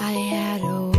I had a